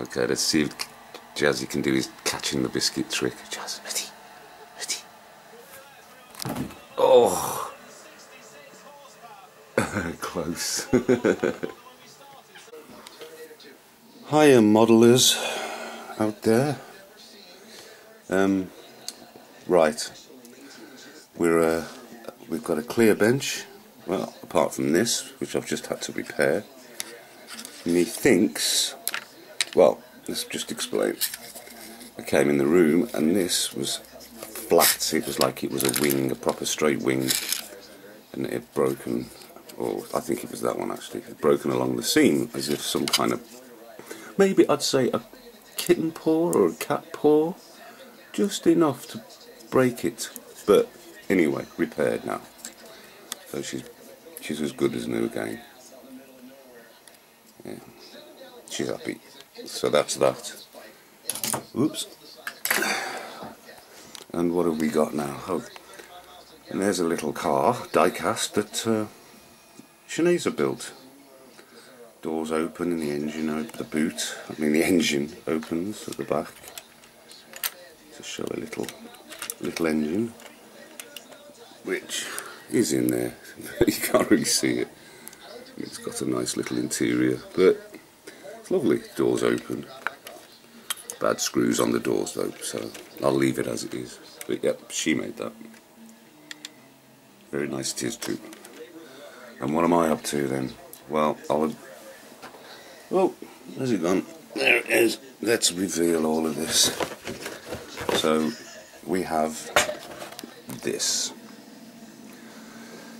Okay, let's see if Jazzy can do his catching the biscuit trick. Jazz, ready? Ready? Oh! Close. Hiya, modelers out there. Um, right, we're uh, we've got a clear bench. Well, apart from this, which I've just had to repair. Methinks well, let's just explain. I came in the room and this was flat. It was like it was a wing, a proper straight wing, and it had broken, or I think it was that one actually, it had broken along the seam as if some kind of, maybe I'd say a kitten paw or a cat paw, just enough to break it. But anyway, repaired now. So she's she's as good as new again. Yeah, happy. So that's that. Oops. And what have we got now? Oh, and there's a little car, diecast, that uh, Sinead built. Doors open and the engine, open, the boot, I mean the engine opens at the back to show a little, little engine, which is in there. you can't really see it. It's got a nice little interior, but lovely. Doors open. Bad screws on the doors though, so I'll leave it as it is. But yep, she made that. Very nice it is too. And what am I up to then? Well, I'll... Oh, where's it gone? There it is. Let's reveal all of this. So, we have this.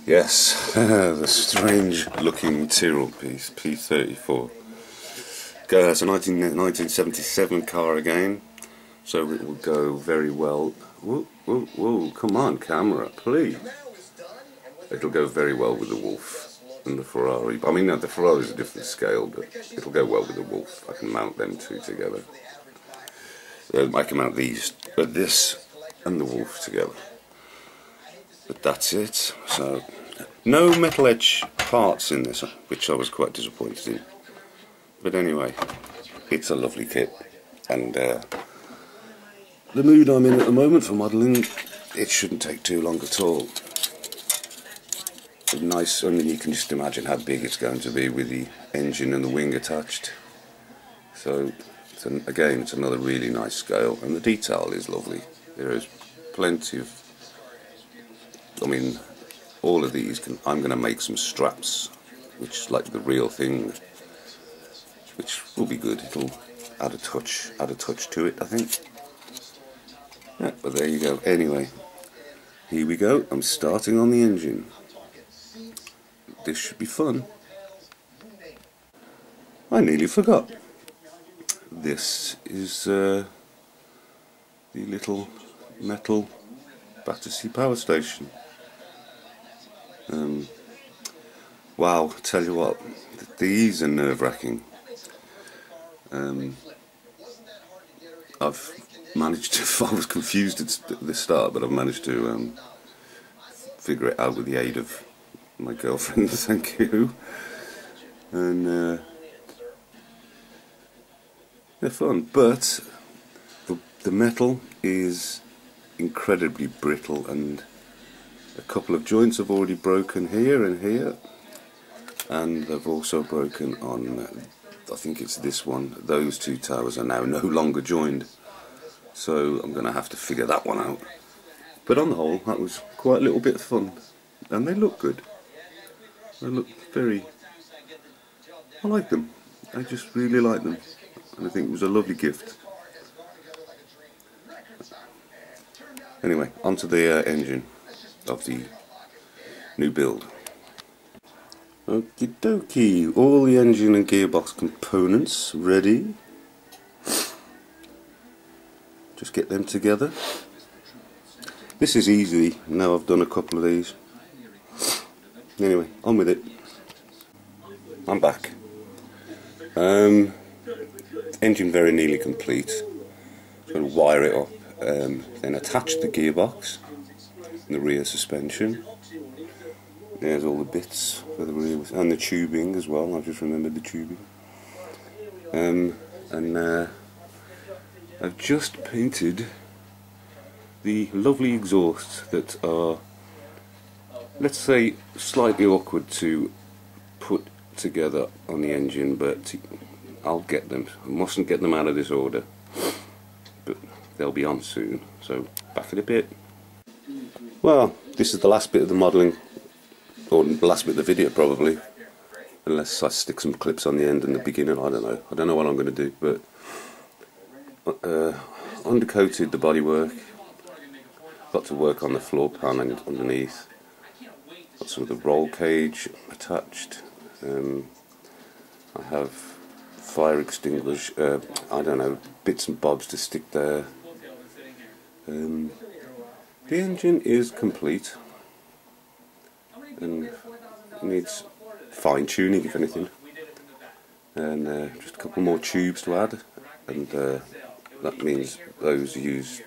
Yes, the strange looking material piece, P34. Go, it's a 19, 1977 car again, so it will go very well. Whoa, whoa, whoa, come on, camera, please. It'll go very well with the Wolf and the Ferrari. I mean, no, the Ferrari is a different scale, but it'll go well with the Wolf. I can mount them two together. Uh, I can mount these, but this and the Wolf together. But that's it. So, no metal edge parts in this, which I was quite disappointed in. But anyway, it's a lovely kit, and uh, the mood I'm in at the moment for modelling, it shouldn't take too long at all. Nice, I mean, you can just imagine how big it's going to be with the engine and the wing attached. So, it's an, again, it's another really nice scale, and the detail is lovely. There is plenty of, I mean, all of these, can, I'm going to make some straps, which is like the real thing which will be good. It'll add a touch, add a touch to it, I think. Yeah, but there you go. Anyway, here we go. I'm starting on the engine. This should be fun. I nearly forgot. This is uh, the little metal Battersea power station. Um, wow, tell you what, these are nerve-wracking. Um, I've managed to. I was confused at the start, but I've managed to um, figure it out with the aid of my girlfriend. Thank you. And uh, they're fun, but the, the metal is incredibly brittle, and a couple of joints have already broken here and here, and they've also broken on I think it's this one, those two towers are now no longer joined. So I'm going to have to figure that one out. But on the whole, that was quite a little bit of fun. And they look good. They look very... I like them. I just really like them. And I think it was a lovely gift. Anyway, onto the uh, engine of the new build. Okie dokie, all the engine and gearbox components ready. Just get them together. This is easy, now I've done a couple of these. Anyway, on with it. I'm back. Um, engine very nearly complete. Going to wire it up, um, then attach the gearbox and the rear suspension there's all the bits for the rear and the tubing as well. I've just remembered the tubing. Um, and uh, I've just painted the lovely exhausts that are let's say slightly awkward to put together on the engine but I'll get them I mustn't get them out of this order but they'll be on soon so back in a bit well this is the last bit of the modelling or last bit of the video probably. Unless I stick some clips on the end and the beginning I don't know. I don't know what I'm going to do but uh, undercoated the bodywork. Got to work on the floor pan and underneath. Got some of the roll cage attached. Um, I have fire extinguisher uh, I don't know bits and bobs to stick there. Um, the engine is complete and needs fine tuning if anything. And uh, just a couple more tubes to add and uh, that means those use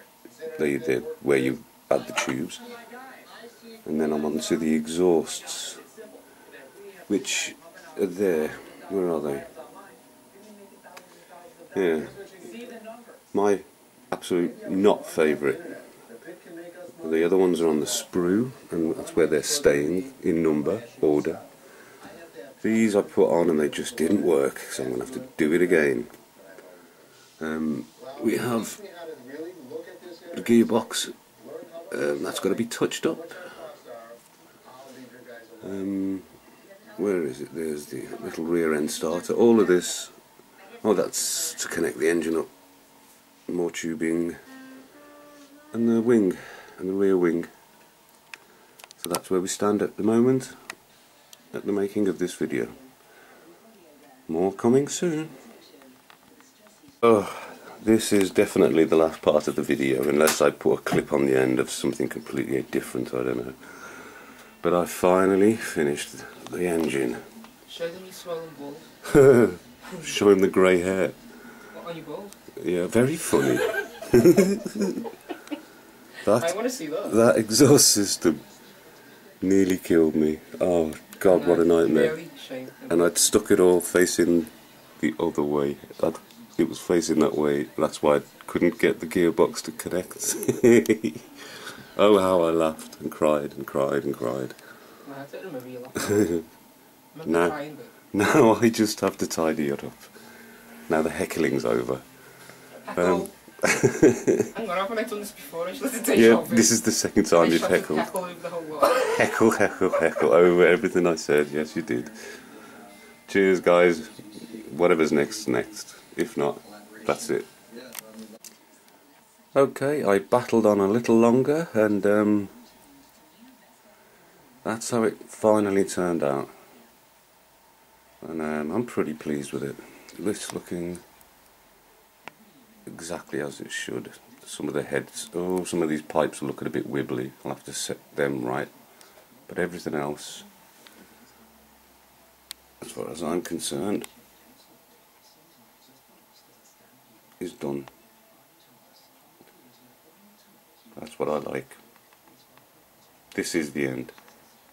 where you add the tubes. And then I'm on to the exhausts which are there. Where are they? Yeah. My absolute not favourite the other ones are on the sprue and that's where they're staying in number order. These I put on and they just didn't work so I'm going to have to do it again. Um, we have the gearbox um, that's got to be touched up. Um, where is it? There's the little rear end starter. All of this oh that's to connect the engine up more tubing and the wing and the rear wing so that's where we stand at the moment at the making of this video more coming soon oh this is definitely the last part of the video, unless I put a clip on the end of something completely different, I don't know. But I finally finished the engine. Show them your swollen balls. Show him the grey hair. What, are you bald? Yeah, very funny. that, I want to see that. That exhaust system nearly killed me. Oh, God, what a nightmare. Really and I'd stuck it all facing the other way. I'd it was facing that way. That's why I couldn't get the gearbox to connect. oh, how I laughed and cried and cried and cried. I don't remember you laughing. now, now I just have to tidy it up. Now the heckling's over. Um, Hang on, haven't I done this before? yeah, this is the second time you've heckled. Heckle, heckle, heckle, heckle over everything I said. Yes, you did. Cheers, guys. Whatever's next, next. If not, that's it. Okay, I battled on a little longer and um, that's how it finally turned out. And um, I'm pretty pleased with it. It's looking exactly as it should. Some of the heads, oh, some of these pipes are looking a bit wibbly. I'll have to set them right. But everything else, as far as I'm concerned, is done. That's what I like. This is the end.